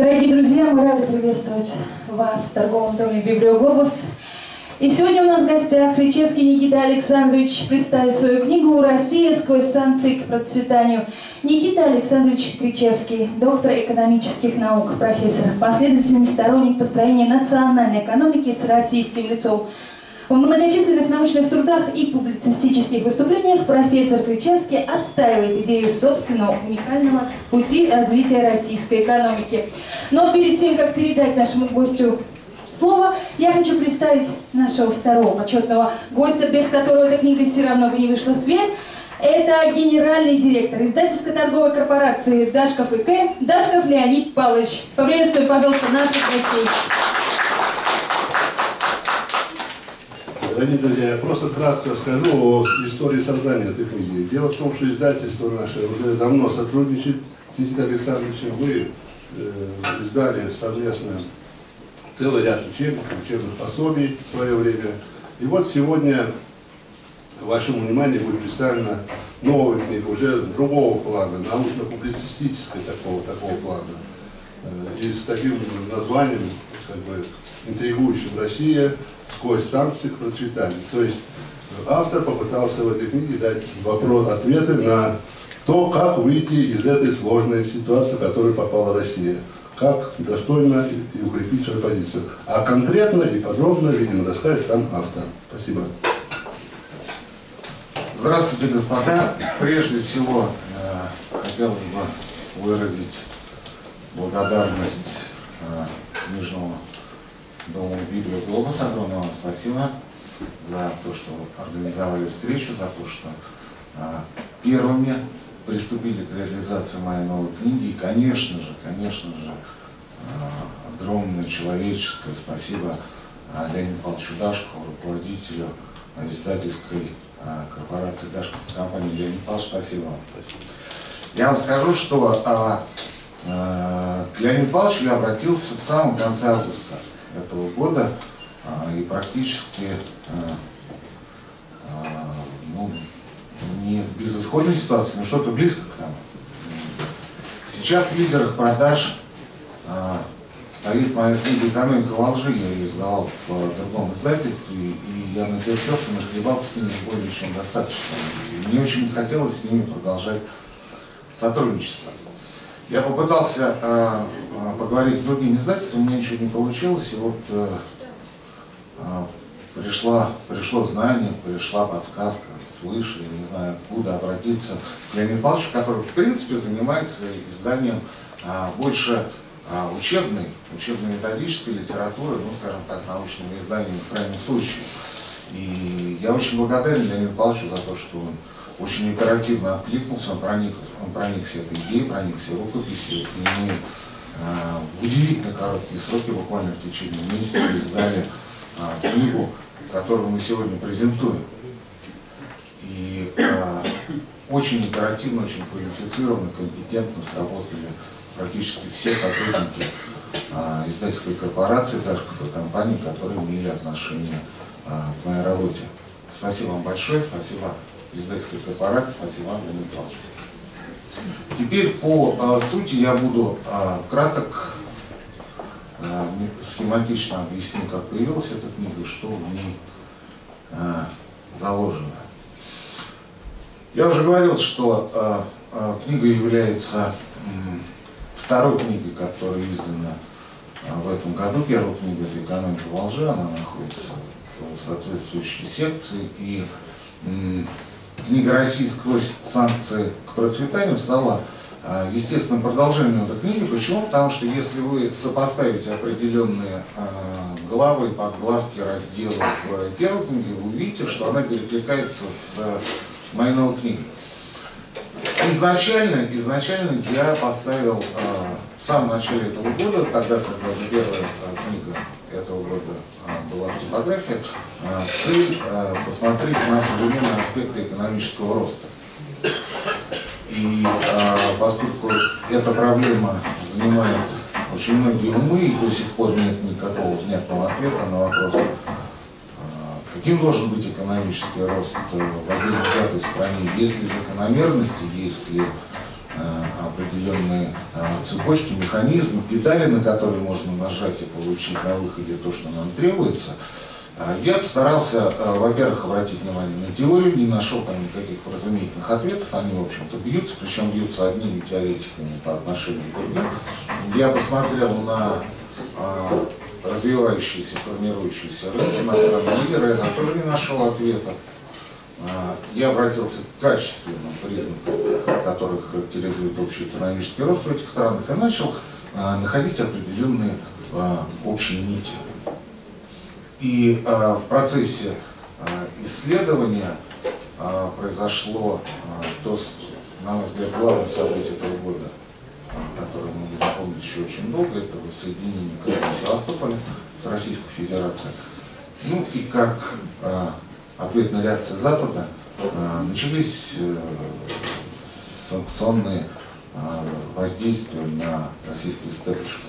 Дорогие друзья, мы рады приветствовать вас в торговом доме «Библиоглобус». И сегодня у нас в гостях Кричевский Никита Александрович представит свою книгу «Россия сквозь санкции к процветанию». Никита Александрович Кричевский, доктор экономических наук, профессор, последовательный сторонник построения национальной экономики с российским лицом. В многочисленных научных трудах и публицистических выступлениях профессор Кричевский отстаивает идею собственного уникального пути развития российской экономики. Но перед тем, как передать нашему гостю слово, я хочу представить нашего второго почетного гостя, без которого эта книга все равно бы не вышла в свет. Это генеральный директор издательской торговой корпорации Дашков ИК Дашков Леонид Павлович. Поприветствую, пожалуйста, наших гостей. Дорогие друзья, я просто кратко расскажу о истории создания этой книги. Дело в том, что издательство наше уже давно сотрудничает с Никитой Александровичем. Мы э, издали совместно целый ряд учебников, учебных пособий в свое время. И вот сегодня вашему вниманию будет представлена новая книга, уже другого плана, научно-публицистической такого, такого плана. Э, и с таким названием, как бы, интригующим «Россия сквозь санкции к процветанию». То есть автор попытался в этой книге дать вопрос, ответы на то, как выйти из этой сложной ситуации, в которую попала Россия как достойно и укрепить свою позицию. А конкретно и подробно, видимо, расскажет сам автор. Спасибо. Здравствуйте, господа. Прежде всего, э, хотел бы выразить благодарность э, Нижнему Дому Библии Глобус. Огромное вам спасибо за то, что организовали встречу, за то, что э, первыми приступили к реализации моей новой книги. И, конечно же, конечно же, а, огромное человеческое спасибо а, Леониду Павловичу Дашкову, руководителю издательской а, корпорации Дашков, компании Леонид Павлович, спасибо вам. Я вам скажу, что а, а, к Леониду Павловичу я обратился в самом конце августа этого года а, и практически а, а, ну, не в безысходной ситуации, но что-то близко к тому. Сейчас в лидерах продаж а, стоит моя книга «Экономика во лжи», я ее издавал в другом издательстве, и я натерпелся, нахлебался с ними более чем достаточно. И мне очень хотелось с ними продолжать сотрудничество. Я попытался э, поговорить с другими издательствами, у меня ничего не получилось, и вот э, э, пришла, пришло знание, пришла подсказка свыше, не знаю откуда, обратиться к Леониду Павловичу, который, в принципе, занимается изданием а, больше а, учебной, учебно-методической литературы, ну, скажем так, научными изданиями в крайнем случае. И я очень благодарен Леониду Павловичу за то, что он очень оперативно откликнулся, он, проник, он проникся этой идеей, проникся рукописью, и мы а, в удивительно короткие сроки, буквально в течение месяца, издали а, книгу, которую мы сегодня презентуем. И а, очень оперативно, очень квалифицированно, компетентно сработали практически все сотрудники а, издательской корпорации, Дашков и компаний, которые имели отношение а, к моей работе. Спасибо вам большое, спасибо издательской корпорации, Леонид Павлович. Теперь по а, сути я буду а, краток, а, схематично объясню, как появилась эта книга, что в ней а, заложено. Я уже говорил, что а, а, книга является второй книги, которая издана а, в этом году. Первая книга это «Экономика во лжи», она находится в соответствующей секции. И книга «Россия сквозь санкции к процветанию» стала а, естественным продолжением этой книги. Почему? Потому что если вы сопоставите определенные а, главы, подглавки, разделы в первой книге, вы увидите, что она перекликается с моей новой книгой. Изначально, изначально я поставил э, в самом начале этого года, тогда, когда уже первая э, книга этого года э, типографии, э, цель э, посмотреть на современные аспекты экономического роста. И э, поскольку эта проблема занимает очень многие умы, и до сих пор нет никакого внятного ответа на вопрос, Каким должен быть экономический рост в отдельно взятой стране? Есть ли закономерности, есть ли определенные цепочки, механизмы, педали, на которые можно нажать и получить на выходе то, что нам требуется. Я постарался, во-первых, обратить внимание на теорию, не нашел там никаких разумительных ответов, они, в общем-то, бьются, причем бьются одними теоретиками по отношению к другим. Я посмотрел на развивающиеся, формирующиеся рынки, иностранные лидеры, я там тоже не нашел ответа. А, я обратился к качественным признакам, которые характеризуют общий экономический рост в этих странах, и начал а, находить определенные а, общие нити. И в процессе исследования произошло то, на мой взгляд, главное событие этого года – который мы будем помнить еще очень долго, это воссоединение Крыма и Севастополя с Российской Федерацией. Ну и как ответная реакция Запада э, начались э, санкционные э, воздействия на российский истеблишмент.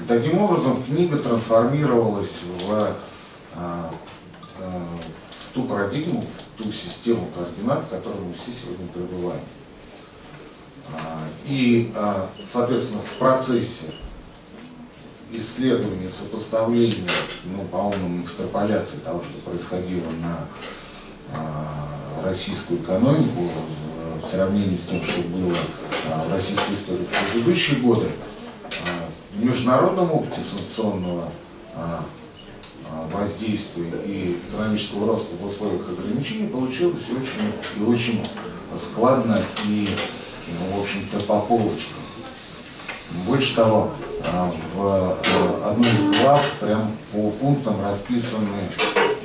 И таким образом книга трансформировалась в, в ту парадигму, в ту систему координат, в которой мы все сегодня пребываем. И, соответственно, в процессе исследования, сопоставления, ну, по-умному, экстраполяции того, что происходило на а, российскую экономику в сравнении с тем, что было в российской истории в предыдущие годы, в международном опыте санкционного воздействия и экономического роста в условиях ограничений получилось очень и очень складно и ну, в общем-то, по полочкам. Больше того, в э, одной из глав прям по пунктам расписаны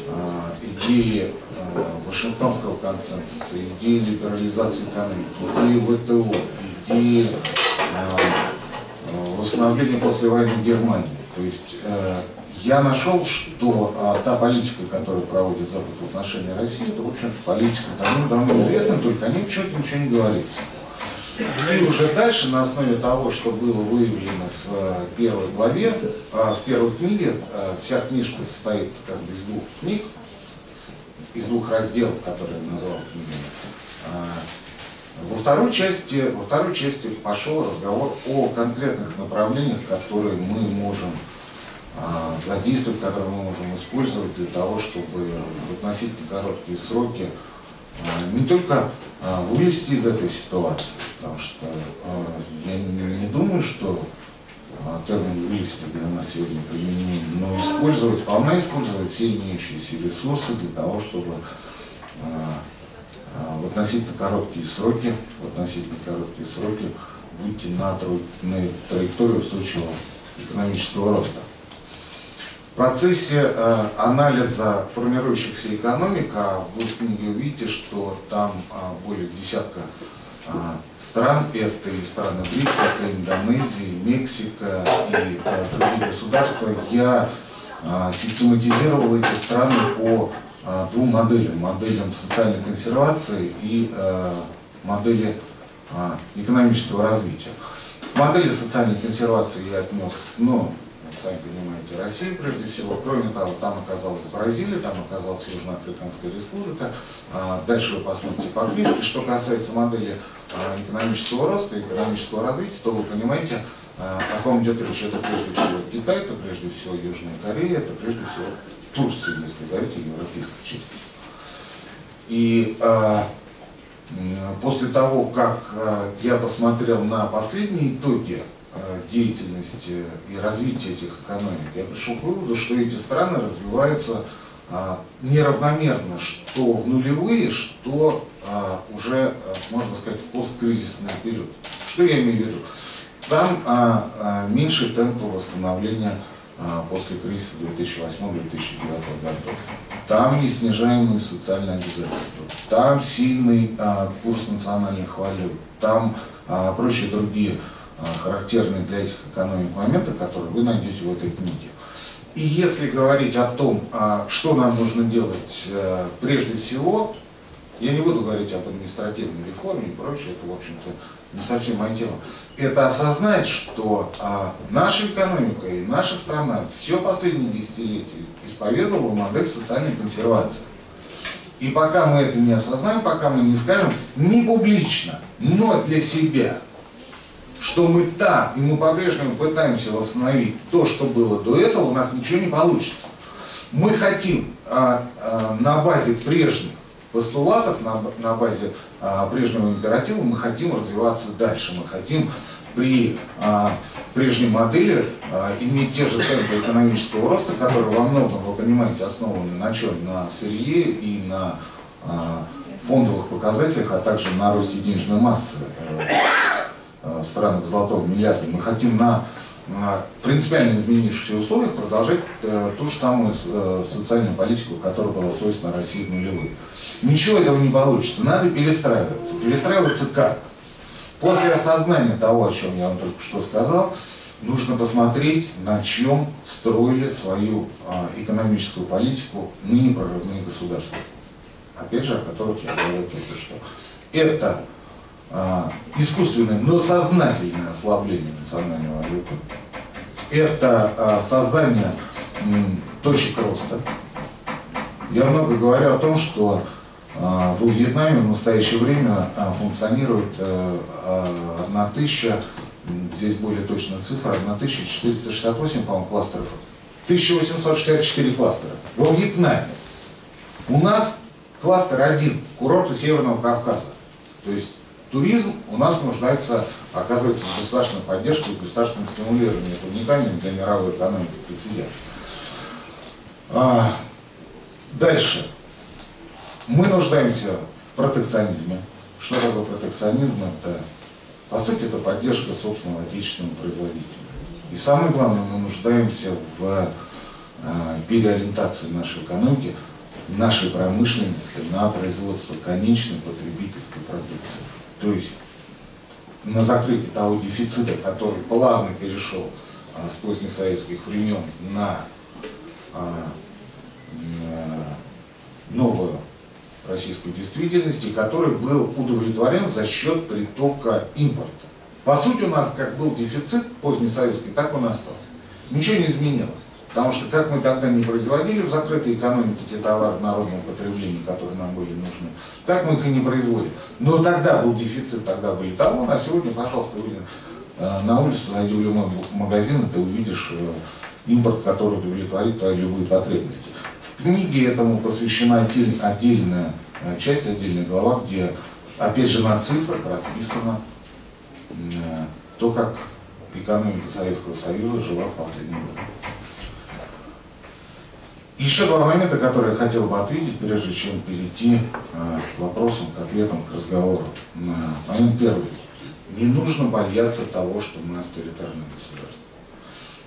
а, идеи э, Вашингтонского консенсуса, идеи либерализации экономики, идеи ВТО, идеи а, восстановления послевоенной Германии. То есть э, я нашел, что та политика, которую проводит Запад в отношении России, это, в общем политика давно, давно известна, только о ней почему-то ничего не говорится. И уже дальше, на основе того, что было выявлено в э, первой главе, а, в первой книге, э, вся книжка состоит как бы из двух книг, из двух разделов, которые я назвал книгами. Во второй части, во второй части пошел разговор о конкретных направлениях, которые мы можем задействовать, которые мы можем использовать для того, чтобы в относительно короткие сроки не только вылезти из этой ситуации, потому что э, я не, думаю, что э, термин для нас сегодня применим, но использовать, вполне использовать все имеющиеся ресурсы для того, чтобы э, в относительно короткие сроки, в относительно короткие сроки выйти на, на траекторию устойчивого экономического роста. В процессе э, анализа формирующихся экономик, а вы в книге увидите, что там э, более десятка стран, это и страны БРИКС, это Индонезия, Мексика и а, другие государства, я а, систематизировал эти страны по двум моделям. Моделям социальной консервации и модели экономического развития. Модели социальной консервации я отнес, ну, сами понимаете, Россия прежде всего. Кроме того, там оказалась Бразилия, там оказалась Южноафриканская республика. Дальше вы посмотрите по книжке. Что касается модели а, экономического роста и экономического развития, то вы понимаете, а, о ком идет речь. Это прежде всего Китай, это прежде всего Южная Корея, это прежде всего Турция, если говорить о европейской части. И а, после того, как а, я посмотрел на последние итоги а, деятельности и развития этих экономик, я пришел к выводу, что эти страны развиваются а, неравномерно, что в нулевые, что а, уже, а, можно сказать, в посткризисный период. Что я имею в виду? Там а, а, меньше темпа восстановления а, после кризиса 2008-2009 годов. Там неснижаемые социальные обязательства. Там сильный а, курс национальных валют. Там а, прочие другие характерные для этих экономик моменты, которые вы найдете в этой книге. И если говорить о том, а, что нам нужно делать э, прежде всего, я не буду говорить об административной реформе и прочее, это, в общем-то, не совсем моя тема. Это осознать, что а, наша экономика и наша страна все последние десятилетия исповедовала модель социальной консервации. И пока мы это не осознаем, пока мы не скажем, не публично, но для себя, что мы там, и мы по-прежнему пытаемся восстановить то, что было до этого, у нас ничего не получится. Мы хотим а, а, на базе прежних постулатов, на, на базе а, прежнего императива, мы хотим развиваться дальше, мы хотим при а, прежней модели а, иметь те же темпы экономического роста, которые во многом, вы понимаете, основаны на чем? На сырье и на а, фондовых показателях, а также на росте денежной массы э, в странах золотого миллиарда. Мы хотим на принципиально изменившихся условиях продолжать э, ту же самую э, социальную политику, которая была свойственна России в нулевые. Ничего этого не получится. Надо перестраиваться. Перестраиваться как? После осознания того, о чем я вам только что сказал, нужно посмотреть, на чем строили свою а, экономическую политику ныне прорывные государства. Опять же, о которых я говорил только что. Это искусственное, но сознательное ослабление национальной валюты. Это а, создание точек роста. Я много говорю о том, что а, в Вьетнаме в настоящее время а, функционирует а, одна тысяча, здесь более точная цифра, 1468, по-моему, кластеров, 1864 кластера. Во Вьетнаме у нас кластер один, курорты Северного Кавказа. То есть туризм у нас нуждается, оказывается, в государственной поддержке, в государственном стимулировании. Это уникальный для мировой экономики прецедент. А, дальше. Мы нуждаемся в протекционизме. Что такое протекционизм? Это, по сути, это поддержка собственного отечественного производителя. И самое главное, мы нуждаемся в э, переориентации нашей экономики, нашей промышленности на производство конечной потребительской продукции. То есть на закрытие того дефицита, который плавно перешел а, с поздних советских времен на а, э, новую российской действительности, который был удовлетворен за счет притока импорта. По сути у нас как был дефицит позднесоветский, так он и остался. Ничего не изменилось. Потому что как мы тогда не производили в закрытой экономике те товары народного потребления, которые нам были нужны, так мы их и не производим. Но тогда был дефицит, тогда были талоны, а сегодня, пожалуйста, выйди э, на улицу, зайди в любой магазин, и ты увидишь э, импорт, который удовлетворит твои любые потребности. В книге этому посвящена отдельная э, часть, отдельная глава, где, опять же, на цифрах расписано то, как экономика Советского Союза жила в последние годы. Еще два момента, которые я хотел бы ответить, прежде чем перейти э, к вопросам, к ответам, к разговору. Момент первый. Не нужно бояться того, что мы авторитарное государство.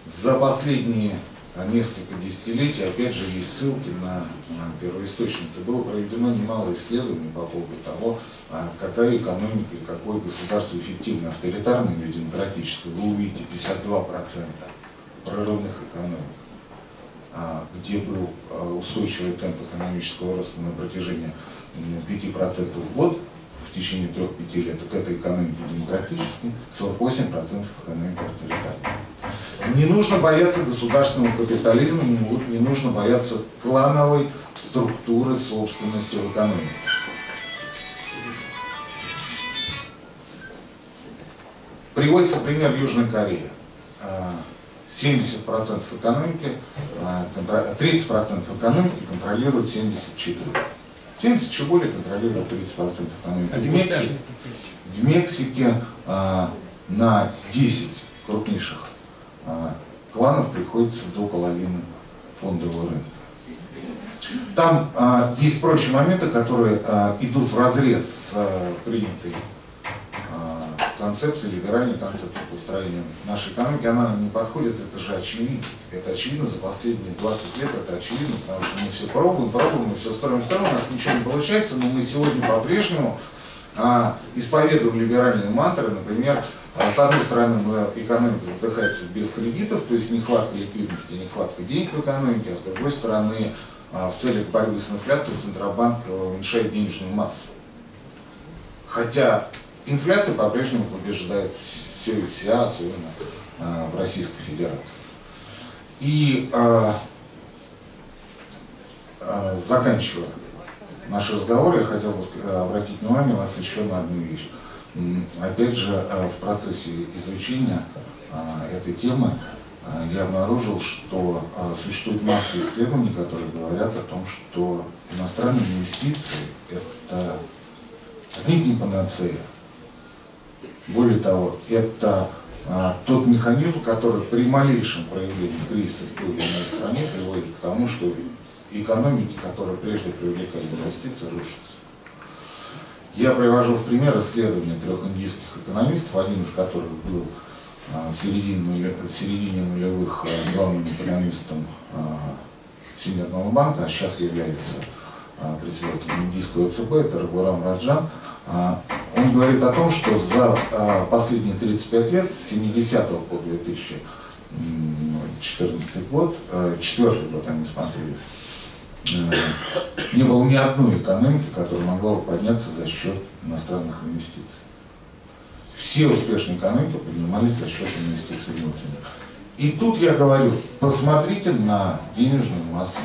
За последние а несколько десятилетий, опять же, есть ссылки на, на первоисточники. Было проведено немало исследований по поводу того, а, какая экономика и какое государство эффективно, авторитарное или демократическое. Вы увидите 52% прорывных экономик, а, где был устойчивый темп экономического роста на протяжении 5% в год, в течение 3-5 лет, так это экономики демократической, 48% экономики авторитарной. Не нужно бояться государственного капитализма, не, не нужно бояться клановой структуры собственности в экономике. Приводится пример Южной Кореи. 70% а, экономики, 30% а, экономики контролирует 74%. 70 чего более контролирует 30% экономики. В Мексике, в Мексике а, на 10 крупнейших а, кланов приходится до половины фондового рынка. Там а, есть прочие моменты, которые а, идут в разрез с а, принятой концепцией, либеральной концепцией построения нашей экономики. Она не подходит, это же очевидно. Это очевидно за последние 20 лет, это очевидно, потому что мы все пробуем, пробуем, мы все строим, строим, у нас ничего не получается, но мы сегодня по-прежнему а, исповедуем либеральные мантры, например, а с одной стороны, экономика задыхается без кредитов, то есть нехватка ликвидности, нехватка денег в экономике, а с другой стороны, а, в целях борьбы с инфляцией Центробанк э, уменьшает денежную массу. Хотя инфляция по-прежнему побеждает все и вся, особенно а, в Российской Федерации. И заканчивая, наш разговор, я хотел бы обратить внимание вас еще на одну вещь. Опять же, в процессе изучения этой темы я обнаружил, что существует масса исследований, которые говорят о том, что иностранные инвестиции – это отнюдь не панацея. Более того, это а, тот механизм, который при малейшем проявлении кризиса в той или иной стране приводит к тому, что экономики, которые прежде привлекали инвестиции, рушатся. Я привожу в пример исследования трех индийских экономистов, один из которых был а, в середине, в середине нулевых а, главным экономистом Всемирного банка, а сейчас является председателем индийского ЦБ, это Рагурам Раджан. Он говорит о том, что за последние 35 лет, с 70 по 2014 год, четвертый год они смотрели, не было ни одной экономики, которая могла бы подняться за счет иностранных инвестиций. Все успешные экономики поднимались за счет инвестиций внутренних. И тут я говорю, посмотрите на денежную массу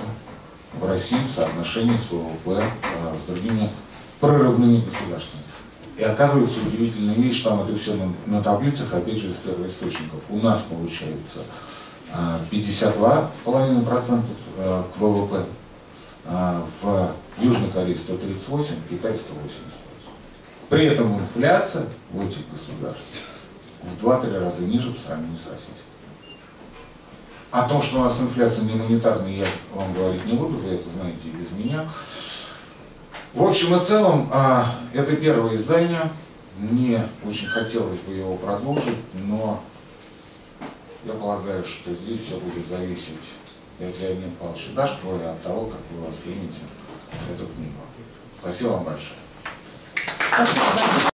в России в соотношении с ВВП а, с другими прорывными государствами. И оказывается удивительная вещь, там это все на, на таблицах, опять же, из первоисточников. У нас получается 52,5% а, к ВВП, а, в Южной Корее 138, в Китае 188. При этом инфляция в этих государствах в 2-3 раза ниже по сравнению с российской. О том, что у нас инфляция не монетарная, я вам говорить не буду, вы это знаете и без меня. В общем и целом, а, это первое издание. Мне очень хотелось бы его продолжить, но я полагаю, что здесь все будет зависеть от Леонида Павловича Дашкова и от того, как вы воспримете эту книгу. Спасибо вам большое.